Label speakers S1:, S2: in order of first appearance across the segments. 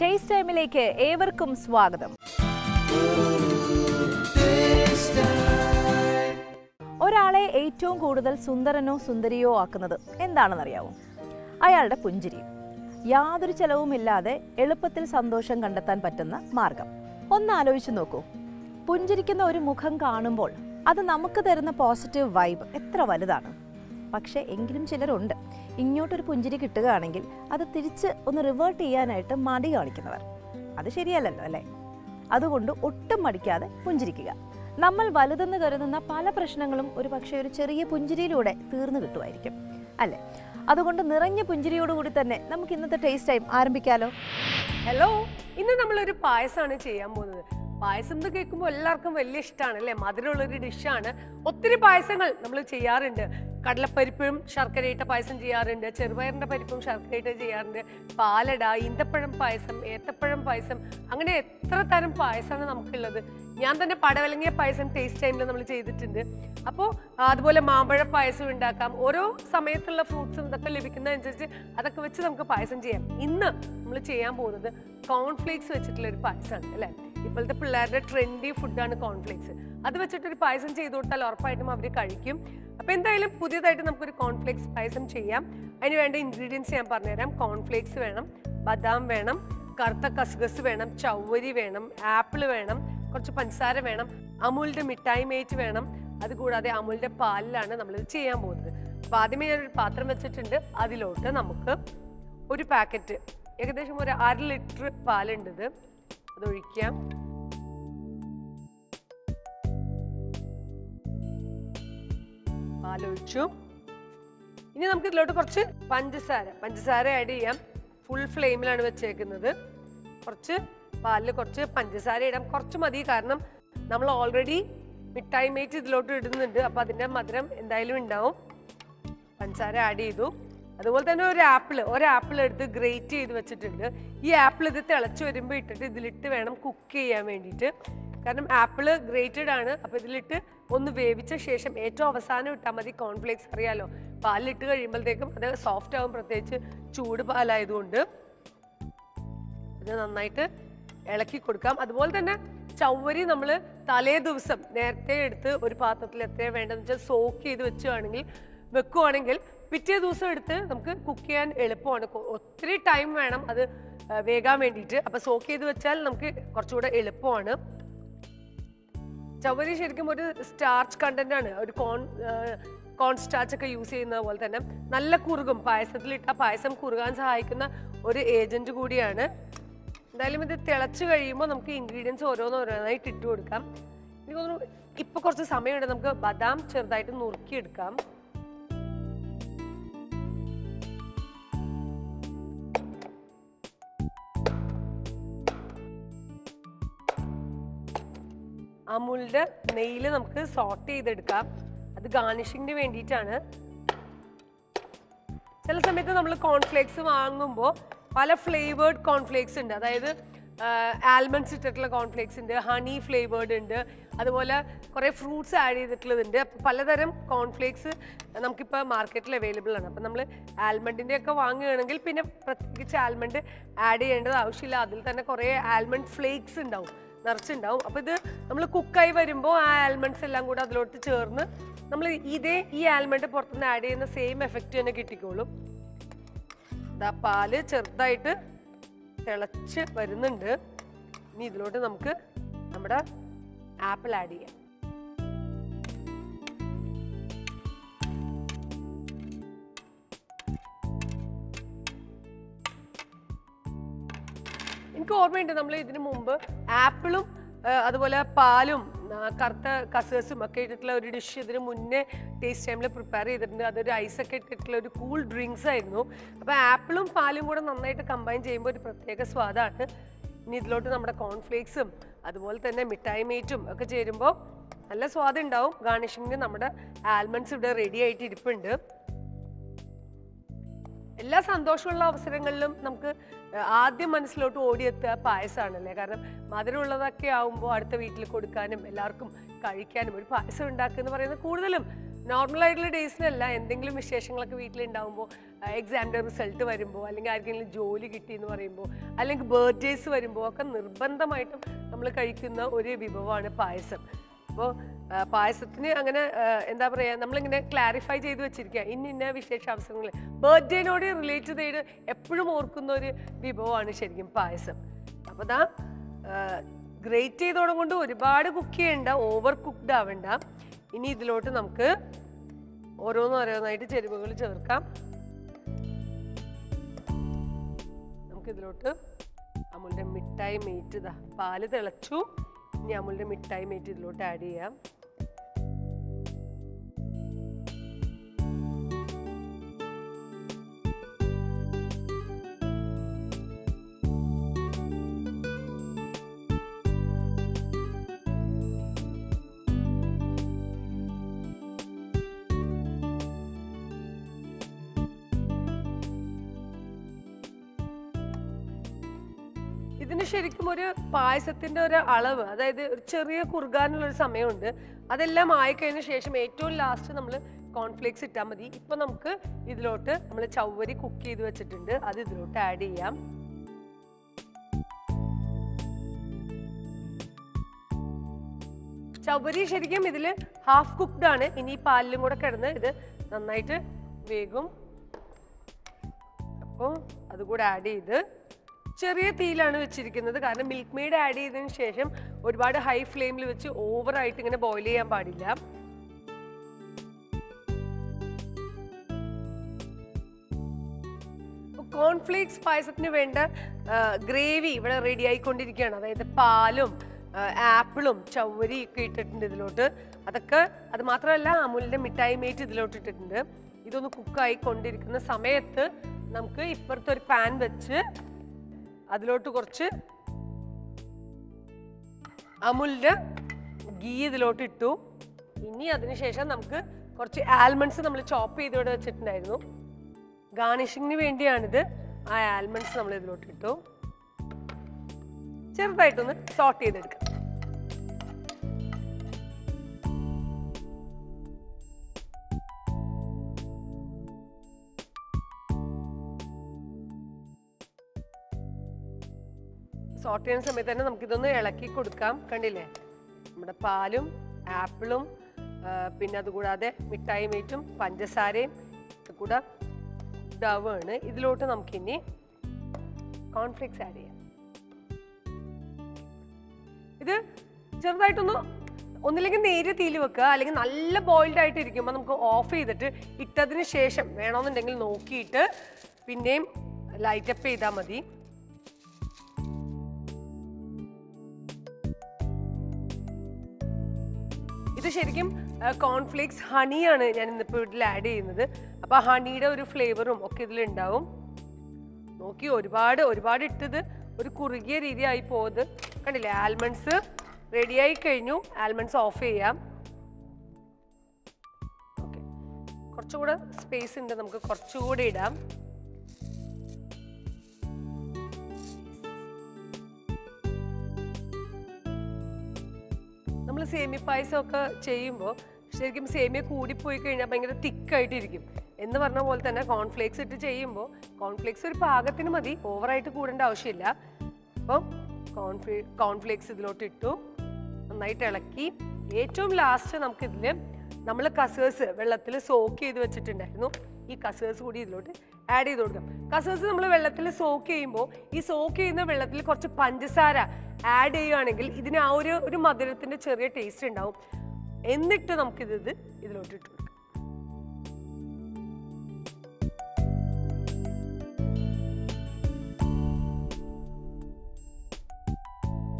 S1: Taste ടൈമിലേക്ക് ഏവർക്കും സ്വാഗതം. ഒരാളെ ഏറ്റവും കൂടുതൽ സുന്ദരനോ സുന്ദരിയോ ആക്കുന്നത് എന്താണെന്നറിയാവോ? അയാളുടെ പുഞ്ചിരി. യാതൊരു ചെലവുമില്ലാതെ എളുപ്പത്തിൽ സന്തോഷം കണ്ടെത്താൻ പറ്റുന്ന മാർഗം. ഒന്ന് ആലോചിച്ച് നോക്കൂ. പുഞ്ചിരിക്കുന്ന ഒരു മുഖം കാണുമ്പോൾ അത് നമുക്ക് തരുന്ന പോസിറ്റീവ് വൈബ് എത്ര വലുതാണ്? പക്ഷേ എങ്കിലും ചിലരുണ്ട്. ഇങ്ങോട്ടൊരു പുഞ്ചിരി കിട്ടുകയാണെങ്കിൽ അത് തിരിച്ച് ഒന്ന് റിവേർട്ട് ചെയ്യാനായിട്ട് മടി കാണിക്കുന്നവർ. അത് ശരിയല്ലല്ലോ അല്ലേ? അതുകൊണ്ട് ഒട്ടും മടിക്കാതെ പുഞ്ചിരിക്കുക. നമ്മൾ വലുതെന്ന് കരുതുന്ന പല പ്രശ്നങ്ങളും ഒരു പക്ഷേ ഒരു ചെറിയ പുഞ്ചിരിയിലൂടെ തീർന്നു കിട്ടുമായിരിക്കും അല്ലേ? അതുകൊണ്ട് നിറഞ്ഞ പുഞ്ചിരിയോടുകൂടി തന്നെ നമുക്ക് ഇന്നത്തെ ടേസ്റ്റ് ടൈം ആരംഭിക്കാലോ?
S2: ഹലോ ഇന്ന് നമ്മളൊരു പായസമാണ് ചെയ്യാൻ പോകുന്നത്. പായസം എന്ന് കേൾക്കുമ്പോൾ എല്ലാവർക്കും വലിയ ഇഷ്ടമാണ് അല്ലേ? മധുരമുള്ളൊരു ഡിഷാണ് ഒത്തിരി പായസങ്ങൾ നമ്മൾ ചെയ്യാറുണ്ട്. കടലപ്പരിപ്പും ശർക്കരയിട്ട പായസം ചെയ്യാറുണ്ട് ചെറുപയറിന്റെ പരിപ്പും ശർക്കരയിട്ട ചെയ്യാറുണ്ട് പാലട ഈന്തപ്പഴം പായസം ഏത്തപ്പഴം പായസം അങ്ങനെ എത്ര തരം പായസമാണ് നമുക്കുള്ളത്. ഞാൻ തന്നെ പടവലങ്ങിയ പായസം ടേസ്റ്റ് ടൈമിൽ നമ്മൾ ചെയ്തിട്ടുണ്ട്. അപ്പോൾ അതുപോലെ മാമ്പഴ പായസം ഉണ്ടാക്കാം. ഓരോ സമയത്തുള്ള ഫ്രൂട്ട്സും ഇതൊക്കെ ലഭിക്കുന്നതനുസരിച്ച് അതൊക്കെ വെച്ച് നമുക്ക് പായസം ചെയ്യാം. ഇന്ന് നമ്മൾ ചെയ്യാൻ പോകുന്നത് കോൺഫ്ലേക്സ് വെച്ചിട്ടുള്ള ഒരു പായസമാണ് അല്ലേ? ഇപ്പോഴത്തെ പിള്ളേരുടെ ട്രെൻഡി ഫുഡാണ് കോൺഫ്ലേക്സ് അത് വെച്ചിട്ടൊരു പായസം ചെയ്തു കൊടുത്താൽ ഉറപ്പായിട്ടും അവർ കഴിക്കും. അപ്പോൾ എന്തായാലും പുതിയതായിട്ട് നമുക്കൊരു കോൺഫ്ലേക്സ് പായസം ചെയ്യാം. അതിന് വേണ്ട ഇൻഗ്രീഡിയൻസ് ഞാൻ പറഞ്ഞുതരാം. കോൺഫ്ലേക്സ് വേണം ബദാം വേണം കറുത്ത കസ്കസ് വേണം ചൗവരി വേണം ആപ്പിൾ വേണം കുറച്ച് പഞ്ചസാര വേണം അമൂലിന്റെ മിഠായി മേറ്റ് വേണം. അതുകൂടാതെ അമൂലിന്റെ പാലിലാണ് നമ്മളിത് ചെയ്യാൻ പോകുന്നത്. അപ്പോൾ ആദ്യമേ ഞാനൊരു പാത്രം വെച്ചിട്ടുണ്ട്. അതിലോട്ട് നമുക്ക് ഒരു പാക്കറ്റ് ഏകദേശം ഒരു അര ലിറ്റർ പാലുണ്ട് ഇത്. പാലൊഴിച്ചു ഇനി നമുക്ക് ഇതിലോട്ട് കുറച്ച് പഞ്ചസാര. പഞ്ചസാര ആഡ് ചെയ്യാം. ഫുൾ ഫ്ലെയിമിലാണ് വെച്ചേക്കുന്നത്. കുറച്ച് പാലിൽ കുറച്ച് പഞ്ചസാര ഇടാം. കുറച്ച് മതി കാരണം നമ്മൾ ഓൾറെഡി മിഠായി മേറ്റ് ഇതിലോട്ട് ഇടുന്നുണ്ട്. അപ്പം അതിന്റെ മധുരം എന്തായാലും ഉണ്ടാവും. പഞ്ചസാര ആഡ് ചെയ്തു. അതുപോലെ തന്നെ ഒരു ആപ്പിൾ ഒരു ആപ്പിൾ എടുത്ത് ഗ്രേറ്റ് ചെയ്ത് വെച്ചിട്ടുണ്ട്. ഈ ആപ്പിൾ ഇത് തിളച്ച് വരുമ്പോൾ ഇട്ടിട്ട് ഇതിലിട്ട് വേണം കുക്ക് ചെയ്യാൻ വേണ്ടിയിട്ട്. കാരണം ആപ്പിൾ ഗ്രേറ്റഡ് ആണ്. അപ്പോൾ ഇതിലിട്ട് ഒന്ന് വേവിച്ച ശേഷം ഏറ്റവും അവസാനം ഇട്ടാൽ മതി കോൺഫ്ലേക്സ്. അറിയാലോ? പാലിലിട്ട് കഴിയുമ്പോഴത്തേക്കും അത് സോഫ്റ്റ് ആവും. പ്രത്യേകിച്ച് ചൂട് പാലായതുകൊണ്ട്. ഇത് നന്നായിട്ട് ഇളക്കി കൊടുക്കാം. അതുപോലെ തന്നെ ചവ്വരി നമ്മൾ തലേ ദിവസം നേരത്തെ എടുത്ത് ഒരു പാത്രത്തിൽ എത്രയാണ് വേണ്ടതെന്ന് വെച്ചാൽ സോക്ക് ചെയ്ത് വെച്ചുവാണെങ്കിൽ വെക്കുവാണെങ്കിൽ പിറ്റേ ദിവസം എടുത്ത് നമുക്ക് കുക്ക് ചെയ്യാൻ എളുപ്പമാണ്. ഒത്തിരി ടൈം വേണം അത് വേകാൻ വേണ്ടിയിട്ട്. അപ്പോൾ സോക്ക് ചെയ്ത് വെച്ചാൽ നമുക്ക് കുറച്ചുകൂടെ എളുപ്പമാണ്. ചവരി ശരിക്കും ഒരു സ്റ്റാർച്ച് കണ്ടന്റ് ആണ്. ഒരു കോൺ കോൺ സ്റ്റാർച്ച് ഒക്കെ യൂസ് ചെയ്യുന്ന പോലെ തന്നെ നല്ല കുറുകും പായസത്തിൽ ഇട്ട പായസം കുറുകാൻ സഹായിക്കുന്ന ഒരു ഏജന്റ് കൂടിയാണ്. എന്തായാലും ഇത് തിളച്ച് കഴിയുമ്പോൾ നമുക്ക് ഇൻഗ്രീഡിയൻസ് ഓരോന്നോരോന്നായിട്ട് ഇട്ട് കൊടുക്കാം. എനിക്ക് തോന്നുന്നു ഇപ്പൊ കുറച്ച് സമയമുണ്ട്. നമുക്ക് ബദാം ചെറുതായിട്ട് നുറുക്കിയെടുക്കാം. അമുലിന്റെ നെയ്യിൽ നമുക്ക് സോട്ട് ചെയ്തെടുക്കാം. അത് ഗാർണിഷിങ്ങിന് വേണ്ടിയിട്ടാണ്. ചില സമയത്ത് നമ്മൾ കോൺഫ്ലേക്സ് വാങ്ങുമ്പോൾ പല ഫ്ലേവേർഡ് കോൺഫ്ലേക്സ് ഉണ്ട്. അതായത് ആൽമണ്ട്സ് ഇട്ടിട്ടുള്ള കോൺഫ്ലേക്സ് ഉണ്ട് ഹണി ഫ്ലേവേർഡ് ഉണ്ട്. അതുപോലെ കുറേ ഫ്രൂട്ട്സ് ആഡ് ചെയ്തിട്ടുള്ളതുണ്ട് അപ്പോൾ പലതരം കോൺഫ്ലേക്സ് നമുക്കിപ്പോൾ മാർക്കറ്റിൽ അവൈലബിൾ ആണ്. അപ്പോൾ നമ്മൾ ആൽമണ്ടിന്റെ ഒക്കെ വാങ്ങുകയാണെങ്കിൽ പിന്നെ പ്രത്യേകിച്ച് ആൽമണ്ട് ആഡ് ചെയ്യേണ്ടത് ആവശ്യമില്ല. അതിൽ തന്നെ കുറേ ആൽമണ്ട് ഫ്ലേക്സ് ഉണ്ടാവും. നിറച്ചുണ്ടാവും. അപ്പോൾ ഇത് നമ്മൾ കുക്കായി വരുമ്പോൾ ആ ആൽമണ്ട്സ് എല്ലാം കൂടെ അതിലോട്ട് ചേർന്ന് നമ്മൾ ഇതേ ഈ ആൽമണ്ട് പുറത്തുനിന്ന് ആഡ് ചെയ്യുന്ന സെയിം എഫക്റ്റ് തന്നെ കിട്ടിക്കോളും. ഇതാ പാൽ ചെറുതായിട്ട് തിളച്ച് വരുന്നുണ്ട്. ഇനി ഇതിലോട്ട് നമുക്ക് നമ്മുടെ ആപ്പിൾ ആഡ് ചെയ്യാം. എനിക്ക് ഓർമ്മയുണ്ട് നമ്മൾ ഇതിനു മുമ്പ് ആപ്പിളും അതുപോലെ പാലും കറുത്ത കസേഴ്സും ഒക്കെ ഇട്ടിട്ടുള്ള ഒരു ഡിഷ് ഇതിന് മുന്നേ ടേസ്റ്റ് ടൈമിൽ പ്രിപ്പയർ ചെയ്തിട്ടുണ്ട്. അതൊരു ഐസൊക്കെ ഇട്ടിട്ടുള്ള ഒരു കൂൾ ഡ്രിങ്ക്സ് ആയിരുന്നു. അപ്പോൾ ആപ്പിളും പാലും കൂടെ നന്നായിട്ട് കമ്പൈൻ ചെയ്യുമ്പോൾ ഒരു പ്രത്യേക സ്വാദാണ്. ഇനി ഇതിലോട്ട് നമ്മുടെ കോൺഫ്ലേക്സും അതുപോലെ തന്നെ മിഠായി മീറ്റും ഒക്കെ ചേരുമ്പോൾ നല്ല സ്വാദുണ്ടാവും ഗാർണിഷിങ്ങിന് നമ്മുടെ ആൽമണ്ട്സ് ഇവിടെ റെഡി ആയിട്ട് ഇരിപ്പുണ്ട്. എല്ലാ സന്തോഷമുള്ള അവസരങ്ങളിലും നമുക്ക് ആദ്യം മനസ്സിലോട്ട് ഓടിയെത്തുക പായസമാണല്ലേ? കാരണം മധുരമുള്ളതൊക്കെ ആവുമ്പോൾ അടുത്ത വീട്ടിൽ കൊടുക്കാനും എല്ലാവർക്കും കഴിക്കാനും ഒരു പായസം ഉണ്ടാക്കുക എന്ന് പറയുന്നത് കൂടുതലും നോർമലായിട്ടുള്ള ഡേയ്സിനല്ല എന്തെങ്കിലും വിശേഷങ്ങളൊക്കെ വീട്ടിലുണ്ടാകുമ്പോൾ എക്സാമിന്റെ റിസൾട്ട് വരുമ്പോൾ അല്ലെങ്കിൽ ആർക്കെങ്കിലും ജോലി കിട്ടി എന്ന് പറയുമ്പോൾ അല്ലെങ്കിൽ ബർത്ത്ഡേയ്സ് വരുമ്പോൾ ഒക്കെ നിർബന്ധമായിട്ടും നമ്മൾ കഴിക്കുന്ന ഒരു വിഭവമാണ് പായസം. അപ്പോൾ പായസത്തിന് അങ്ങനെ എന്താ പറയുക നമ്മളിങ്ങനെ ക്ലാരിഫൈ ചെയ്ത് വെച്ചിരിക്കുക ഇന്ന ഇന്ന വിശേഷ അവസരങ്ങൾ ബർത്ത്ഡേനോട് റിലേറ്റ് ചെയ്ത് എപ്പോഴും ഓർക്കുന്ന ഒരു വിഭവമാണ് ശരിക്കും പായസം. അപ്പോൾ ദാ ഗ്രേറ്റ് ചെയ്തോടും കൊണ്ട് ഒരുപാട് കുക്ക് ചെയ്യണ്ട ഓവർ കുക്ക്ഡ് ആവണ്ട. ഇനി ഇതിലോട്ട് നമുക്ക് ഓരോന്ന് ഓരോന്നായിട്ട് ചേരുവകൾ ചേർക്കാം. നമുക്ക് ഇതിലോട്ട് അമുലിന്റെ മിഠായി മേറ്റ് ഇതാ പാൽ തിളച്ചു. ഇനി അമുലിന്റെ മിഠായി മേറ്റ് ഇതിലോട്ട് ആഡ് ചെയ്യാം. ഒരു പായസത്തിന്റെ ഒരു അളവ് അതായത് ഒരു ചെറിയ കുറുകാനുള്ള ഒരു സമയമുണ്ട്. അതെല്ലാം ആയിക്കഴിഞ്ഞ ശേഷം ഏറ്റവും ലാസ്റ്റ് നമ്മൾ കോൺഫ്ലേക്സ് ഇട്ടാൽ മതി. ഇപ്പൊ നമുക്ക് ഇതിലോട്ട് നമ്മൾ ചവ്വരി കുക്ക് ചെയ്ത് വെച്ചിട്ടുണ്ട്. അത് ഇതിലോട്ട് ആഡ് ചെയ്യാം. ചവ്വരി ശരിക്കും ഇതിൽ ഹാഫ് കുക്ക്ഡ് ആണ്. ഇനി പാലിലും കൂടെ കിടന്ന് ഇത് നന്നായിട്ട് വേഗം അപ്പോൾ അതുകൂടെ ആഡ് ചെയ്ത് ചെറിയ തീയിലാണ് വെച്ചിരിക്കുന്നത്. കാരണം മിൽക്ക് മെയ്ഡ് ആഡ് ചെയ്തതിന് ശേഷം ഒരുപാട് ഹൈ ഫ്ലെയിമിൽ വെച്ച് ഓവറായിട്ട് ഇങ്ങനെ ബോയിൽ ചെയ്യാൻ പാടില്ല. കോൺഫ്ലേക്സ് പായസത്തിന് വേണ്ട ഗ്രേവി ഇവിടെ റെഡി ആയിക്കൊണ്ടിരിക്കുകയാണ്. അതായത് പാലും ആപ്പിളും ചവരി ഒക്കെ ഇട്ടിട്ടുണ്ട് ഇതിലോട്ട്. അതൊക്കെ അത് മാത്രമല്ല അമുലിന്റെ മിഠായി മേറ്റ് ഇതിലോട്ട് ഇട്ടിട്ടുണ്ട്. ഇതൊന്ന് കുക്കായി കൊണ്ടിരിക്കുന്ന സമയത്ത് നമുക്ക് ഇപ്പുറത്തെ ഒരു പാൻ വെച്ച് അതിലോട്ട് കുറച്ച് അമുലിന്റെ ഗീ ഇതിലോട്ട് ഇട്ടു. ഇനി അതിനുശേഷം നമുക്ക് കുറച്ച് ആൽമണ്ട്സ് നമ്മൾ ചോപ്പ് ചെയ്ത് ഇവിടെ വെച്ചിട്ടുണ്ടായിരുന്നു. ഗാർണിഷിങ്ങിന് വേണ്ടിയാണിത്. ആ ആൽമണ്ട്സ് നമ്മൾ ഇതിലോട്ട് ഇട്ടു. ചെറുതായിട്ടൊന്ന് സോട്ട് ചെയ്തെടുക്കാം. സോട്ട് ചെയ്യുന്ന സമയത്ത് തന്നെ നമുക്കിതൊന്ന് ഇളക്കി കൊടുക്കാം. കണ്ടില്ലേ? നമ്മുടെ പാലും ആപ്പിളും പിന്നെ അതുകൂടാതെ മിഠായി മീറ്റും പഞ്ചസാരയും കൂടെ ഡവാണ് ഇതിലോട്ട് നമുക്കിനി കോൺഫ്ലിക്സ് ആഡ് ചെയ്യാം. ഇത് ചെറുതായിട്ടൊന്ന് ഒന്നില്ലെങ്കിൽ നേരിയ തീയിൽ വെക്കുക. അല്ലെങ്കിൽ നല്ല ബോയിൽഡ് ആയിട്ട് ഇരിക്കുമ്പോൾ നമുക്ക് ഓഫ് ചെയ്തിട്ട് ഇട്ടതിന് ശേഷം വേണമെന്നുണ്ടെങ്കിൽ നോക്കിയിട്ട് പിന്നെയും ലൈറ്റപ്പ് ചെയ്താൽ മതി. ഇത് ശരിക്കും കോൺഫ്ലേക്സ് ഹണിയാണ് ഞാൻ ഇന്നിപ്പോൾ ഇതിൽ ആഡ് ചെയ്യുന്നത്. അപ്പോൾ ഹണിയുടെ ഒരു ഫ്ലേവറും ഒക്കെ ഇതിലുണ്ടാവും നോക്കി ഒരുപാട് ഒരുപാട് ഇട്ടത് ഒരു കുറുകിയ രീതി ആയി പോകുന്നത് കണ്ടില്ലേ ആൽമണ്ട്സ് റെഡി ആയി കഴിഞ്ഞു. ആൽമണ്ട്സ് ഓഫ് ചെയ്യാം. ഓക്കെ കുറച്ചുകൂടെ സ്പേസ് ഉണ്ട് നമുക്ക് കുറച്ചുകൂടെ ഇടാം. നമ്മൾ സേമിയ പായസം ഒക്കെ ചെയ്യുമ്പോൾ ശരിക്കും സേമിയ കൂടിപ്പോയി കഴിഞ്ഞാൽ ഭയങ്കര തിക്കായിട്ടിരിക്കും. എന്ന് പറഞ്ഞ പോലെ തന്നെ കോൺഫ്ലേക്സ് ഇട്ട് ചെയ്യുമ്പോൾ കോൺഫ്ലേക്സ് ഒരു പാകത്തിന് മതി ഓവറായിട്ട് കൂടേണ്ട ആവശ്യമില്ല. അപ്പം കോൺഫ്ലേ കോൺഫ്ലേക്സ് ഇതിലോട്ട് ഇട്ടു നന്നായിട്ട് ഇളക്കി. ഏറ്റവും ലാസ്റ്റ് നമുക്കിതിൽ നമ്മൾ കസേഴ്സ് വെള്ളത്തിൽ സോക്ക് ചെയ്ത് വെച്ചിട്ടുണ്ടായിരുന്നു. ഈ കസേഴ്സ് കൂടി ഇതിലോട്ട് ആഡ് ചെയ്ത് കൊടുക്കാം. കസേഴ്സ് നമ്മൾ വെള്ളത്തിൽ സോക്ക് ചെയ്യുമ്പോൾ ഈ സോക്ക് ചെയ്യുന്ന വെള്ളത്തിൽ കുറച്ച് പഞ്ചസാര ആഡ് ചെയ്യുകയാണെങ്കിൽ ഇതിന് ആ ഒരു ഒരു മധുരത്തിന്റെ ചെറിയ ടേസ്റ്റ് ഉണ്ടാവും. എന്നിട്ട് നമുക്കിത് ഇത് ഇതിലോട്ട് ഇട്ടു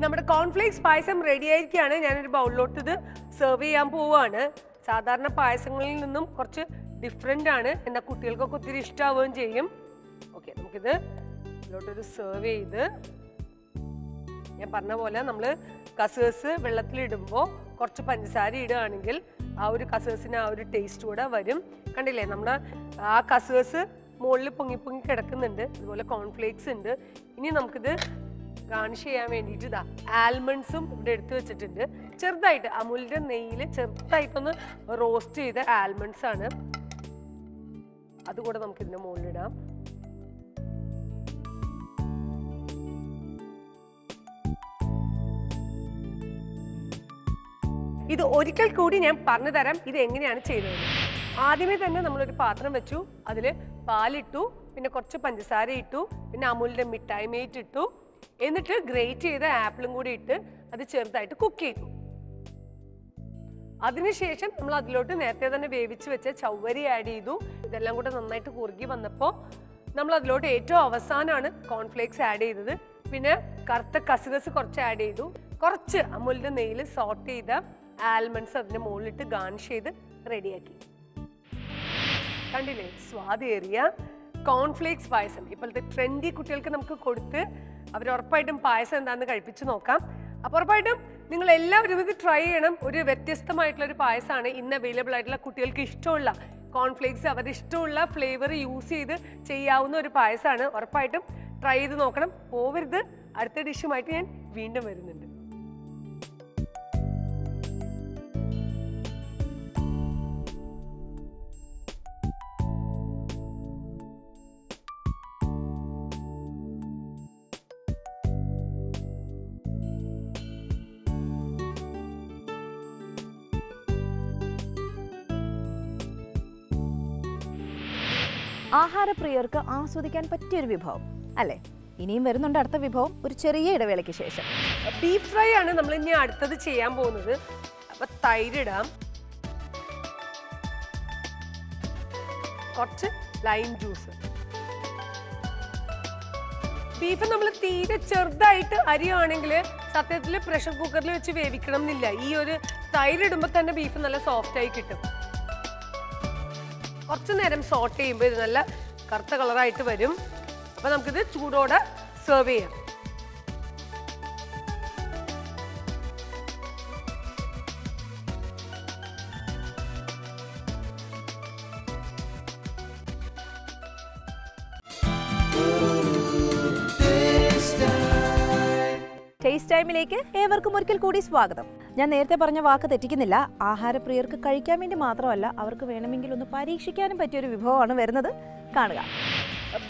S2: നമ്മുടെ കോൺഫ്ലേക്സ് പായസം റെഡി ആയിരിക്കുകയാണ്. ഞാനൊരു ബൗളിലോട്ട് ഇത് സെർവ് ചെയ്യാൻ പോവുകയാണ്. സാധാരണ പായസങ്ങളിൽ നിന്നും കുറച്ച് ഡിഫറെന്റ് ആണ്. എന്നാൽ കുട്ടികൾക്കൊക്കെ ഒത്തിരി ഇഷ്ടമാവുകയും ചെയ്യും. ഓക്കെ നമുക്കിത് ഇതിലോട്ടൊരു സെർവ് ചെയ്ത് ഞാൻ പറഞ്ഞ പോലെ നമ്മൾ കസേഴ്സ് വെള്ളത്തിലിടുമ്പോൾ കുറച്ച് പഞ്ചസാര ഇടുകയാണെങ്കിൽ ആ ഒരു കസേഴ്സിന് ആ ഒരു ടേസ്റ്റ് കൂടെ വരും. കണ്ടില്ലേ? നമ്മൾ ആ കസേഴ്സ് മുകളിൽ പൊങ്ങി പൊങ്ങി കിടക്കുന്നുണ്ട്. അതുപോലെ കോൺഫ്ലേക്സ് ഉണ്ട്. ഇനി നമുക്കിത് ഗാർണിഷ് ചെയ്യാൻ വേണ്ടിയിട്ട് ഇതാ ആൽമണ്ട്സും ഇവിടെ എടുത്തു വെച്ചിട്ടുണ്ട്. ചെറുതായിട്ട് അമുലിന്റെ നെയ്യിൽ ചെറുതായിട്ടൊന്ന് റോസ്റ്റ് ചെയ്ത ആൽമണ്ട്സ് ആണ്. അതുകൂടെ നമുക്ക് ഇതിന്റെ മുകളിലിടാം. ഇത് ഒരിക്കൽ കൂടി ഞാൻ പറഞ്ഞു തരാം ഇത് എങ്ങനെയാണ് ചെയ്തത് ആദ്യമേ തന്നെ നമ്മളൊരു പാത്രം വെച്ചു അതിൽ പാലിട്ടു പിന്നെ കുറച്ച് പഞ്ചസാര ഇട്ടു പിന്നെ അമൂലിന്റെ മിഠായി മേറ്റ് ഇട്ടു എന്നിട്ട് ഗ്രേറ്റ് ചെയ്ത ആപ്പിളും കൂടി ഇട്ട് അത് ചെറുതായിട്ട് കുക്ക് ചെയ്തു. അതിനുശേഷം നമ്മൾ അതിലോട്ട് നേരത്തെ തന്നെ വേവിച്ച് വെച്ച ചവ്വരി ആഡ് ചെയ്തു. ഇതെല്ലാം കൂടെ നന്നായിട്ട് കുറുകി വന്നപ്പോൾ നമ്മൾ അതിലോട്ട് ഏറ്റവും അവസാനമാണ് കോൺഫ്ലേക്സ് ആഡ് ചെയ്തത്. പിന്നെ കറുത്ത കസുകസ് കുറച്ച് ആഡ് ചെയ്തു. കുറച്ച് അമുലിന്റെ നെയ്യിൽ സോട്ട് ചെയ്ത ആൽമണ്ട്സ് അതിന്റെ മുകളിലിട്ട് ഗാർണിഷ് ചെയ്ത് റെഡിയാക്കി. കണ്ടില്ലേ? സ്വാദേറിയ കോൺഫ്ലേക്സ് പായസം. ഇപ്പോഴത്തെ ട്രെൻഡി കുട്ടികൾക്ക് നമുക്ക് കൊടുത്ത് അവർ ഉറപ്പായിട്ടും പായസം എന്താണെന്ന് കഴിപ്പിച്ച് നോക്കാം. അപ്പോൾ ഉറപ്പായിട്ടും നിങ്ങൾ എല്ലാവരും ഇത് ട്രൈ ചെയ്യണം. ഒരു വ്യത്യസ്തമായിട്ടുള്ള ഒരു പായസമാണ് ഇന്ന് അവൈലബിൾ ആയിട്ടുള്ള കുട്ടികൾക്ക് ഇഷ്ടമുള്ള. കോൺഫ്ലേക്സ് അവരുടെ ഇഷ്ടമുള്ള ഫ്ലേവർ യൂസ് ചെയ്ത് ചെയ്യാവുന്ന ഒരു പായസമാണ്. ഉറപ്പായിട്ടും ട്രൈ ചെയ്ത് നോക്കണം. പോവരുത്. അടുത്ത ഡിഷുമായിട്ട് ഞാൻ വീണ്ടും വരുന്നുണ്ട്.
S1: ആഹാരപ്രിയർക്ക് ആസ്വദിക്കാൻ പറ്റിയൊരു വിഭവം അല്ലേ? ഇനിയും വരുന്നുണ്ട് അടുത്ത വിഭവം ഒരു ചെറിയ ഇടവേളയ്ക്ക് ശേഷം.
S2: ബീഫ് ഫ്രൈ ആണ് നമ്മൾ ഇനി അടുത്തത് ചെയ്യാൻ പോകുന്നത്. അപ്പൊ തൈരിടാം. കുറച്ച് ലൈം ജ്യൂസ് ബീഫ് നമ്മൾ തീരെ ചെറുതായിട്ട് അരിയാണെങ്കിൽ സത്യത്തിൽ പ്രഷർ കുക്കറിൽ വെച്ച് വേവിക്കണം എന്നില്ല ഈ ഒരു തൈരിടുമ്പോൾ തന്നെ ബീഫ് നല്ല സോഫ്റ്റായി കിട്ടും. കുറച്ച് നേരം സോട്ട് ചെയ്യുമ്പോൾ ഇത് നല്ല കറുത്ത കളറായിട്ട് വരും. അപ്പോൾ നമുക്കിത് ചൂടോടെ സെർവ് ചെയ്യാം.
S1: ടൈമിലേക്ക് ഏവർക്കും ഒരിക്കൽ കൂടി സ്വാഗതം. ഞാൻ നേരത്തെ പറഞ്ഞ വാക്ക് തെറ്റിക്കുന്നില്ല. ആഹാരപ്രിയർക്ക് കഴിക്കാൻ വേണ്ടി മാത്രമല്ല അവർക്ക് വേണമെങ്കിൽ ഒന്ന് പരീക്ഷിക്കാനും പറ്റിയൊരു വിഭവമാണ് വരുന്നത്. കാണുക.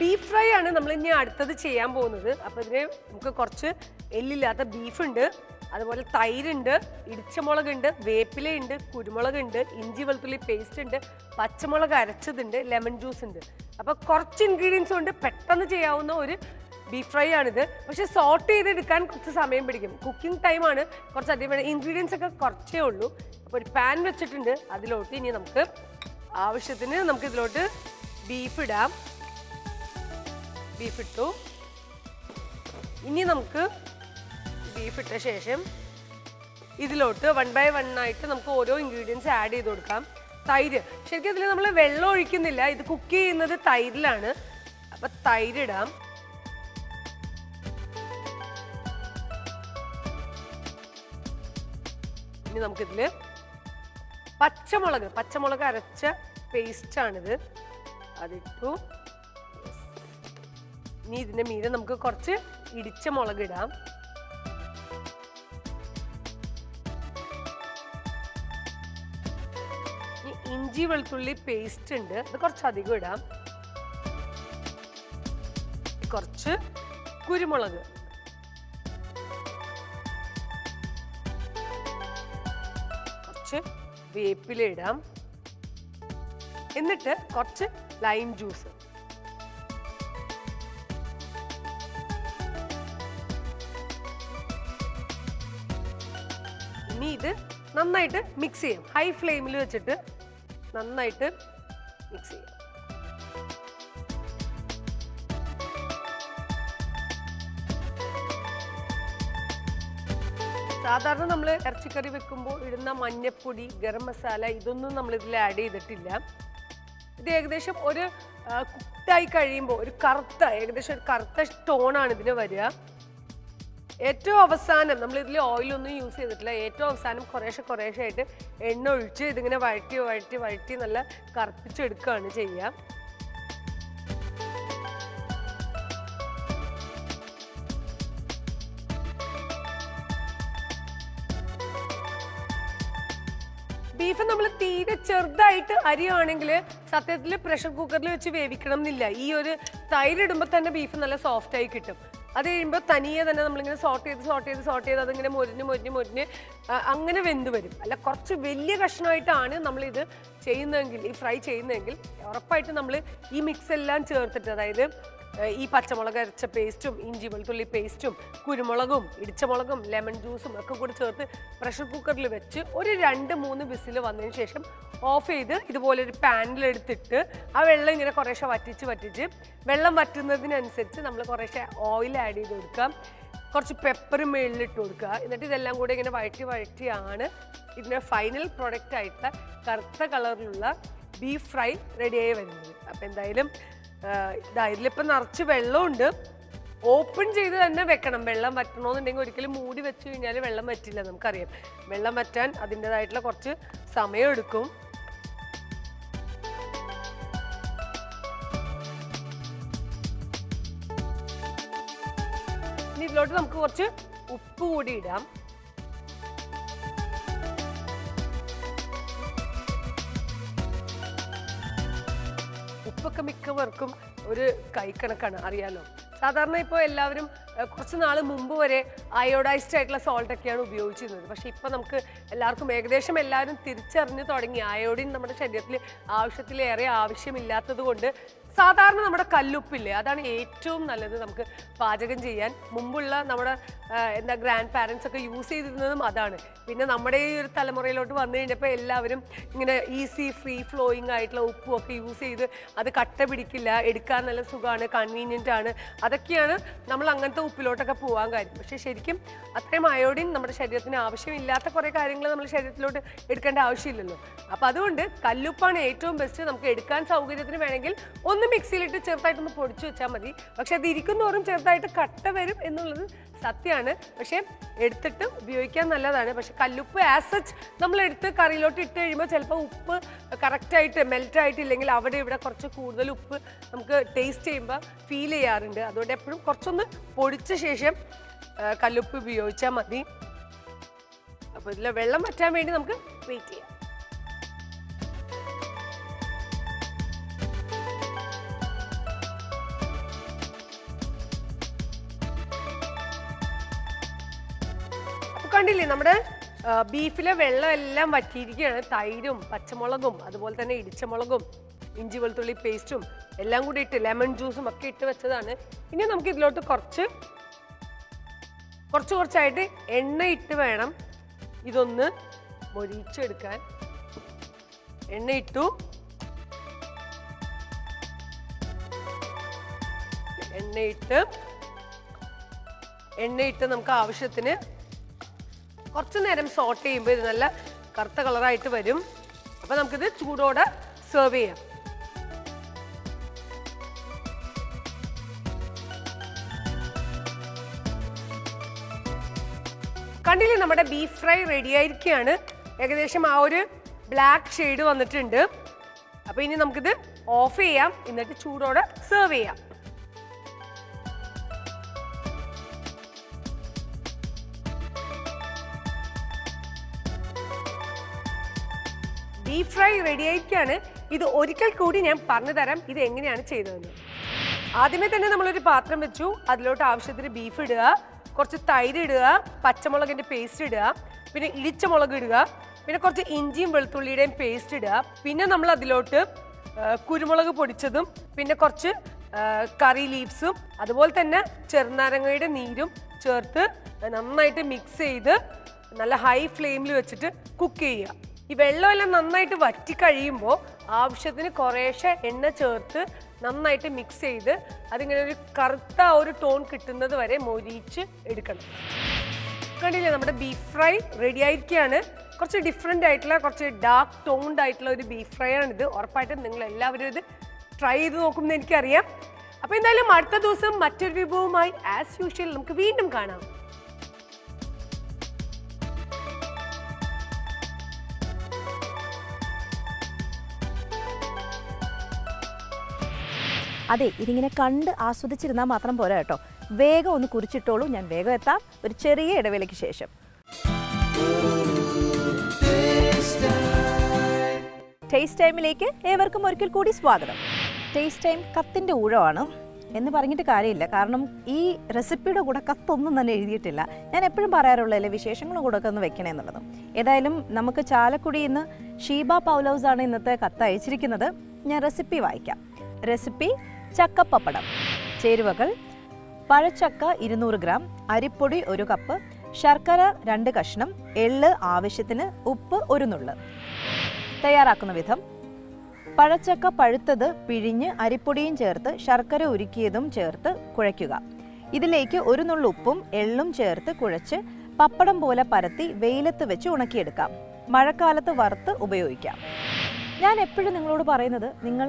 S2: ബീഫ് ഫ്രൈ ആണ് നമ്മൾ ഇനി അടുത്തത് ചെയ്യാൻ പോകുന്നത്. അപ്പൊ ഇതിന് നമുക്ക് കുറച്ച് എല്ലില്ലാത്ത ബീഫ് ഉണ്ട്. അതുപോലെ തൈരുണ്ട് ഇടിച്ചമുളകുണ്ട് വേപ്പിലയുണ്ട് കുരുമുളകുണ്ട് ഇഞ്ചി വെളുത്തുള്ളി പേസ്റ്റ് ഉണ്ട് പച്ചമുളക് അരച്ചതുണ്ട് ലെമൺ ജ്യൂസ് ഉണ്ട്. അപ്പൊ കുറച്ച് ഇൻഗ്രീഡിയൻസ് കൊണ്ട് പെട്ടെന്ന് ചെയ്യാവുന്ന ഒരു ബീഫ് ഫ്രൈ ആണിത്. പക്ഷെ സോർട്ട് ചെയ്തെടുക്കാൻ കുറച്ച് സമയം പിടിക്കും. കുക്കിംഗ് ടൈമാണ് കുറച്ച് അധികം ഇൻഗ്രീഡിയൻസ് ഒക്കെ കുറച്ചേ ഉള്ളൂ. അപ്പോൾ ഒരു പാൻ വെച്ചിട്ടുണ്ട്. അതിലോട്ട് ഇനി നമുക്ക് ആവശ്യത്തിന് നമുക്ക് ഇതിലോട്ട് ബീഫ് ഇടാം. ബീഫ് ഇട്ടു. ഇനി നമുക്ക് ബീഫ് ഇട്ട ശേഷം ഇതിലോട്ട് വൺ ബൈ വൺ ആയിട്ട് നമുക്ക് ഓരോ ഇൻഗ്രീഡിയൻസ് ആഡ് ചെയ്ത് കൊടുക്കാം. തൈര്. ശരിക്കും ഇതിൽ നമ്മൾ വെള്ളം ഒഴിക്കുന്നില്ല. ഇത് കുക്ക് ചെയ്യുന്നത് തൈരിലാണ്. അപ്പം തൈരിടാം ഇനി നമുക്കിതിൽ പച്ചമുളക് പച്ചമുളക് അരച്ച പേസ്റ്റ് ആണിത് അതിട്ടു. ഇനി ഇതിന്റെ മീതെ നമുക്ക് കുറച്ച് ഇടിച്ച മുളക് ഇടാം. ഇഞ്ചി വെളുത്തുള്ളി പേസ്റ്റ് ഉണ്ട്. അത് കുറച്ച് അധികം ഇടാം. കുറച്ച് കുരുമുളക്. വേപ്പില ഇടാം എന്നിട്ട് കുറച്ച് ലൈം ജ്യൂസ് ഇനി ഇത് നന്നായിട്ട് മിക്സ് ചെയ്യാം. ഹൈ ഫ്ലെയിമിൽ വെച്ചിട്ട് നന്നായിട്ട് മിക്സ് ചെയ്യാം. സാധാരണ നമ്മൾ ഇറച്ചിക്കറി വെക്കുമ്പോൾ ഇടുന്ന മഞ്ഞപ്പൊടി ഗരം മസാല ഇതൊന്നും നമ്മൾ ഇതിൽ ആഡ് ചെയ്തിട്ടില്ല. ഇത് ഏകദേശം ഒരു കുട്ടായി കഴിയുമ്പോൾ ഒരു കറുത്ത ഏകദേശം ഒരു കറുത്ത ടോണാണ് ഇതിന് വരിക. ഏറ്റവും അവസാനം നമ്മൾ ഇതിൽ ഓയിലൊന്നും യൂസ് ചെയ്തിട്ടില്ല. ഏറ്റവും അവസാനം കുറേശ്ശെ കുറേശ്ശെ ആയിട്ട് എണ്ണ ഒഴിച്ച് ഇതിങ്ങനെ വഴറ്റി വഴറ്റി വഴറ്റി നല്ല കറുപ്പിച്ചെടുക്കുകയാണ് ചെയ്യുക. ബീഫ് നമ്മൾ തീരെ ചെറുതായിട്ട് അരിയാണെങ്കിൽ സത്യത്തിൽ പ്രഷർ കുക്കറിൽ വെച്ച് വേവിക്കണം എന്നില്ല. ഈ ഒരു തൈരിടുമ്പോൾ തന്നെ ബീഫ് നല്ല സോഫ്റ്റ് ആയി കിട്ടും. അത് കഴിയുമ്പോൾ തനിയെ തന്നെ നമ്മളിങ്ങനെ സോർട്ട് ചെയ്ത് സോർട്ട് ചെയ്ത് സോർട്ട് ചെയ്ത് അതിങ്ങനെ മൊരിഞ്ഞ് മൊരിഞ്ഞ് മൊരിഞ്ഞ് അങ്ങനെ വെന്ത് വരും. അല്ല കുറച്ച് വലിയ കഷ്ണമായിട്ടാണ് നമ്മളിത് ചെയ്യുന്നതെങ്കിൽ ഈ ഫ്രൈ ചെയ്യുന്നതെങ്കിൽ ഉറപ്പായിട്ട് നമ്മൾ ഈ മിക്സ് എല്ലാം ചേർത്തിട്ട് അതായത് ഈ പച്ചമുളക് അരച്ച പേസ്റ്റും ഇഞ്ചി വെളുത്തുള്ളി പേസ്റ്റും കുരുമുളകും ഇടിച്ചമുളകും ലെമൺ ജ്യൂസും ഒക്കെ കൂടി ചേർത്ത് പ്രഷർ കുക്കറിൽ വെച്ച് ഒരു രണ്ട് മൂന്ന് വിസിൽ വന്നതിന് ശേഷം ഓഫ് ചെയ്ത് ഇതുപോലെ ഒരു പാനിലെടുത്തിട്ട് ആ വെള്ളം ഇങ്ങനെ കുറേശ്ശെ വറ്റിച്ച് വറ്റിച്ച് വെള്ളം വറ്റുന്നതിനനുസരിച്ച് നമ്മൾ കുറേശ്ശെ ഓയിൽ ആഡ് ചെയ്ത് കൊടുക്കാം കുറച്ച് പെപ്പർ മേളിലിട്ട് കൊടുക്കുക. എന്നിട്ട് ഇതെല്ലാം കൂടി ഇങ്ങനെ വഴറ്റി വഴറ്റിയാണ് ഇതിന്റെ ഫൈനൽ പ്രൊഡക്റ്റ് ആയിട്ട് കറുത്ത കളറിലുള്ള ബീഫ് ഫ്രൈ റെഡിയായി വരുന്നത്. അപ്പോൾ എന്തായാലും ഇതാ ഇതിലിപ്പോൾ നിറച്ച് വെള്ളമുണ്ട്. ഓപ്പൺ ചെയ്ത് തന്നെ വെക്കണം. വെള്ളം വറ്റണമെന്നുണ്ടെങ്കിൽ ഒരിക്കലും മൂടി വെച്ച് കഴിഞ്ഞാൽ വെള്ളം വറ്റില്ല നമുക്കറിയാം. വെള്ളം വറ്റാൻ അതിന്റെതായിട്ടുള്ള കുറച്ച് സമയം എടുക്കും. ഇനി ഇതിലോട്ട് നമുക്ക് കുറച്ച് ഉപ്പ് കൂടി ഇടാം. ഉപ്പൊക്കെ മിക്കവർക്കും ഒരു കൈക്കണക്കാണ് അറിയാലോ. സാധാരണ ഇപ്പോൾ എല്ലാവരും കുറച്ച് നാൾ മുമ്പ് വരെ അയോഡൈസ്ഡ് ആയിട്ടുള്ള സോൾട്ട് ഒക്കെയാണ് ഉപയോഗിച്ചിരുന്നത്. പക്ഷേ ഇപ്പോൾ നമുക്ക് എല്ലാവർക്കും ഏകദേശം എല്ലാവരും തിരിച്ചറിഞ്ഞ് തുടങ്ങി. അയോഡിൻ നമ്മുടെ ശരീരത്തിൽ ആവശ്യത്തിലേറെ ആവശ്യമില്ലാത്തത് കൊണ്ട് സാധാരണ നമ്മുടെ കല്ലുപ്പില്ലേ? അതാണ് ഏറ്റവും നല്ലത് നമുക്ക് പാചകം ചെയ്യാൻ. മുമ്പുള്ള നമ്മുടെ എന്താ ഗ്രാൻഡ് പാരൻസ് ഒക്കെ യൂസ് ചെയ്തിരുന്നതും അതാണ്. പിന്നെ നമ്മുടെ ഈ ഒരു തലമുറയിലോട്ട് വന്നു കഴിഞ്ഞപ്പോൾ എല്ലാവരും ഇങ്ങനെ ഈസി ഫ്രീ ഫ്ലോയിങ് ആയിട്ടുള്ള ഉപ്പും ഒക്കെ യൂസ് ചെയ്ത് അത് കട്ട പിടിക്കില്ല എടുക്കാൻ നല്ല സുഖമാണ് കൺവീനിയന്റ് ആണ്. അതൊക്കെയാണ് നമ്മൾ അങ്ങനത്തെ ഉപ്പിലോട്ടൊക്കെ പോകാൻ കാര്യം. പക്ഷേ ശരിക്കും അത്രയും അയോഡിൻ നമ്മുടെ ശരീരത്തിന് ആവശ്യമില്ലാത്ത കുറേ കാര്യങ്ങൾ നമ്മൾ ശരീരത്തിലോട്ട് എടുക്കേണ്ട ആവശ്യമില്ലല്ലോ. അപ്പോൾ അതുകൊണ്ട് കല്ലുപ്പാണ് ഏറ്റവും ബെസ്റ്റ് നമുക്ക് എടുക്കാൻ സൗകര്യത്തിന് വേണമെങ്കിൽ ഒന്ന് മിക്സിയിലിട്ട് ചെറുതായിട്ടൊന്ന് പൊടിച്ചു വെച്ചാൽ മതി. പക്ഷെ അത് ഇരിക്കുന്നോറും ചെറുതായിട്ട് കട്ട വരും എന്നുള്ളത് സത്യമാണ്. പക്ഷെ എടുത്തിട്ട് ഉപയോഗിക്കാൻ നല്ലതാണ്. പക്ഷെ കല്ലുപ്പ് ആസ് സച്ച് നമ്മൾ എടുത്ത് കറിയിലോട്ട് ഇട്ട് കഴിയുമ്പോൾ ചിലപ്പോൾ ഉപ്പ് കറക്റ്റായിട്ട് മെൽറ്റ് ആയിട്ടില്ലെങ്കിൽ അവിടെ ഇവിടെ കുറച്ച് കൂടുതൽ ഉപ്പ് നമുക്ക് ടേസ്റ്റ് ചെയ്യുമ്പോൾ ഫീൽ ചെയ്യാറുണ്ട്. അതുകൊണ്ട് എപ്പോഴും കുറച്ചൊന്ന് പൊടിച്ച ശേഷം കല്ലുപ്പ് ഉപയോഗിച്ചാൽ മതി. അപ്പോൾ ഇതിൽ വെള്ളം വറ്റാൻ വേണ്ടി നമുക്ക് വെയിറ്റ് ചെയ്യാം. കണ്ടില്ലേ നമ്മുടെ ബീഫിലെ വെള്ളം എല്ലാം വറ്റിയിരിക്കുകയാണ്. തൈരും പച്ചമുളകും അതുപോലെ തന്നെ ഇടിച്ചമുളകും ഇഞ്ചി വെളുത്തുള്ളി പേസ്റ്റും എല്ലാം കൂടി ഇട്ട് ലെമൺ ജ്യൂസും ഒക്കെ ഇട്ട് വെച്ചതാണ്. ഇനി നമുക്ക് ഇതിലോട്ട് കുറച്ച് കുറച്ച് കുറച്ചായിട്ട് എണ്ണ ഇട്ട് വേണം ഇതൊന്ന് മൊരിച്ചെടുക്കാൻ. എണ്ണ ഇട്ടു. എണ്ണയിട്ട് എണ്ണയിട്ട് നമുക്ക് ആവശ്യത്തിന് കുറച്ച് നേരം സോട്ട് ചെയ്യുമ്പോൾ ഇത് നല്ല കറുത്ത കളറായിട്ട് വരും. അപ്പം നമുക്കിത് ചൂടോടെ സെർവ് ചെയ്യാം. കണ്ടില്ലേ നമ്മുടെ ബീഫ് ഫ്രൈ റെഡി ആയിരിക്കുകയാണ് ഏകദേശം ആ ഒരു ബ്ലാക്ക് ഷെയ്ഡ് വന്നിട്ടുണ്ട്. അപ്പോൾ ഇനി നമുക്കിത് ഓഫ് ചെയ്യാം. എന്നിട്ട് ചൂടോടെ സെർവ് ചെയ്യാം. ബീഫ് ഫ്രൈ റെഡി ആയിരിക്കുകയാണ് ഇത് ഒരിക്കൽ കൂടി ഞാൻ പറഞ്ഞു തരാം ഇത് എങ്ങനെയാണ് ചെയ്തതെന്ന്. ആദ്യമേ തന്നെ നമ്മളൊരു പാത്രം വെച്ചു. അതിലോട്ട് ആവശ്യത്തിന് ബീഫ് ഇടുക. കുറച്ച് തൈര് ഇടുക. പച്ചമുളകിന്റെ പേസ്റ്റ് ഇടുക. പിന്നെ ഇടിച്ച മുളക് ഇടുക. പിന്നെ കുറച്ച് ഇഞ്ചിയും വെളുത്തുള്ളിയുടെയും പേസ്റ്റ് ഇടുക. പിന്നെ നമ്മൾ അതിലോട്ട് കുരുമുളക് പൊടിച്ചതും പിന്നെ കുറച്ച് കറി ലീവ്സും അതുപോലെ തന്നെ ചെറുനാരങ്ങയുടെ നീരും ചേർത്ത് നന്നായിട്ട് മിക്സ് ചെയ്ത് നല്ല ഹൈ ഫ്ലെയിമിൽ വെച്ചിട്ട് കുക്ക് ചെയ്യുക. ഈ വെള്ളമെല്ലാം നന്നായിട്ട് വറ്റി കഴിയുമ്പോൾ ആവശ്യത്തിന് കുറേശ്ശെ എണ്ണ ചേർത്ത് നന്നായിട്ട് മിക്സ് ചെയ്ത് അതിങ്ങനെ ഒരു കറുത്ത ഒരു ടോൺ കിട്ടുന്നത് വരെ മൊരിച്ച് എടുക്കണം. കണ്ടില്ലേ നമ്മുടെ ബീഫ് ഫ്രൈ റെഡി ആയിരിക്കുകയാണ് കുറച്ച് ഡിഫറെന്റ് ആയിട്ടുള്ള കുറച്ച് ഡാർക്ക് ടോൺഡ് ആയിട്ടുള്ള ഒരു ബീഫ് ഫ്രൈ ആണിത്. ഉറപ്പായിട്ടും നിങ്ങൾ എല്ലാവരും ഇത് ട്രൈ ചെയ്ത് നോക്കുമെന്ന് എനിക്കറിയാം. അപ്പോൾ എന്തായാലും അടുത്ത ദിവസം മറ്റൊരു വിഭവവുമായി ആസ് യൂഷ്വൽ നമുക്ക് വീണ്ടും കാണാം.
S1: അതെ ഇതിങ്ങനെ കണ്ട് ആസ്വദിച്ചിരുന്നാൽ മാത്രം പോരാ കേട്ടോ. വേഗം ഒന്ന് കുറിച്ചിട്ടോളൂ. ഞാൻ വേഗം എത്താം. ഒരു ചെറിയ ഇടവേളയ്ക്ക് ശേഷം. ടേസ്റ്റ് ടൈമിലേക്ക് ഏവർക്കും ഒരിക്കൽ കൂടി സ്വാഗതം. ടേസ്റ്റ് ടൈം കത്തിന്റെ ഊഴമാണ് എന്ന് പറഞ്ഞിട്ട് കാര്യമില്ല. കാരണം ഈ റെസിപ്പിയുടെ കൂടെ കത്തൊന്നും തന്നെ എഴുതിയിട്ടില്ല. ഞാൻ എപ്പോഴും പറയാറുള്ളതല്ലേ വിശേഷങ്ങളും കൂടെ ഒക്കെ ഒന്ന് വെക്കണേ എന്നുള്ളത്. ഏതായാലും നമുക്ക് ചാലക്കുടിയിൽ നിന്ന് ഷീബ പൗലൗസ് ആണ് ഇന്നത്തെ കത്ത് അയച്ചിരിക്കുന്നത്. ഞാൻ റെസിപ്പി വായിക്കാം. റെസിപ്പി ചക്കപ്പപ്പടം. ചേരുവകൾ പഴച്ചക്ക ഇരുന്നൂറ് ഗ്രാം അരിപ്പൊടി ഒരു കപ്പ് ശർക്കര രണ്ട് കഷ്ണം എള്ള് ആവശ്യത്തിന് ഉപ്പ് ഒരു നുള്ള്. തയ്യാറാക്കുന്ന വിധം. പഴച്ചക്ക പഴുത്തത് പിഴിഞ്ഞ് അരിപ്പൊടിയും ചേർത്ത് ശർക്കര ഉരുക്കിയതും ചേർത്ത് കുഴയ്ക്കുക. ഇതിലേക്ക് ഒരു നുള്ളു ഉപ്പും എള്ളും ചേർത്ത് കുഴച്ച് പപ്പടം പോലെ പരത്തി വെയിലത്ത് വെച്ച് ഉണക്കിയെടുക്കാം. മഴക്കാലത്ത് വറുത്ത് ഉപയോഗിക്കാം. ഞാൻ എപ്പോഴും നിങ്ങളോട് പറയുന്നത് നിങ്ങൾ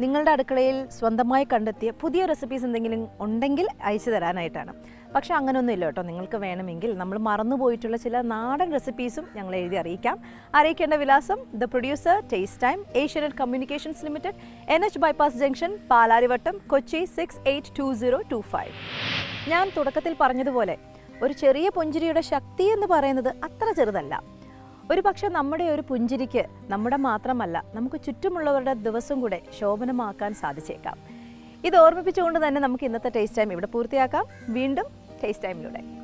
S1: നിങ്ങളുടെ അടുക്കളയിൽ സ്വന്തമായി കണ്ടെത്തിയ പുതിയ റെസിപ്പീസ് എന്തെങ്കിലും ഉണ്ടെങ്കിൽ അയച്ചു തരാനായിട്ടാണ്. പക്ഷെ അങ്ങനെയൊന്നും ഇല്ല കേട്ടോ. നിങ്ങൾക്ക് വേണമെങ്കിൽ നമ്മൾ മറന്നുപോയിട്ടുള്ള ചില നാടൻ റെസിപ്പീസും ഞങ്ങൾ എഴുതി അറിയിക്കാം. അറിയിക്കേണ്ട വിലാസം the producer taste time Asianet communications limited N H bypass junction Palarivattom Kochi six eight two zero two five ഞാൻ തുടക്കത്തിൽ പറഞ്ഞതുപോലെ ഒരു ചെറിയ പുഞ്ചിരിയുടെ ശക്തി എന്ന് പറയുന്നത് അത്ര ചെറുതല്ല. ഒരു പക്ഷെ നമ്മുടെ ഒരു പുഞ്ചിരിക്ക് നമ്മുടെ മാത്രമല്ല നമുക്ക് ചുറ്റുമുള്ളവരുടെ ദിവസം കൂടെ ശോഭനമാക്കാൻ സാധിച്ചേക്കാം. ഇത് ഓർമ്മിപ്പിച്ചുകൊണ്ട് തന്നെ നമുക്ക് ഇന്നത്തെ ടേസ്റ്റ് ടൈം ഇവിടെ പൂർത്തിയാക്കാം. വീണ്ടും ടേസ്റ്റ് ടൈമിലൂടെ